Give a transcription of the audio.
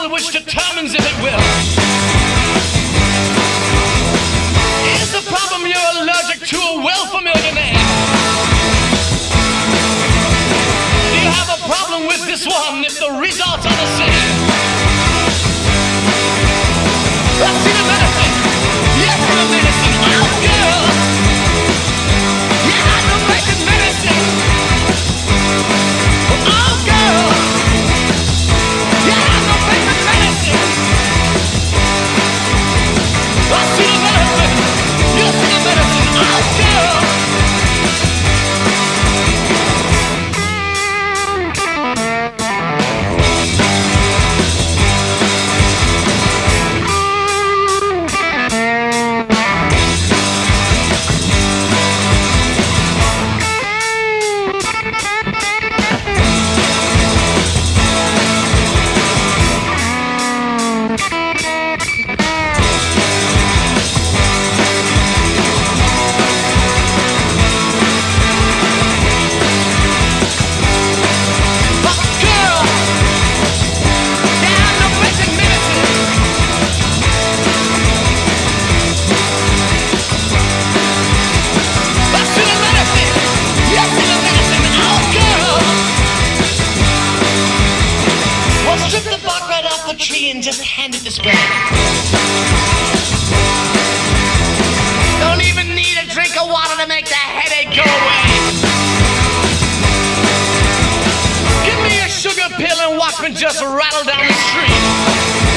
soul which determines if it will. Is the problem you're allergic to a well-familiar name? Do you have a problem with this one if the results are the same? And just hand it this way. Don't even need a drink of water to make the headache go away. Give me a sugar pill and watch me just rattle down the street.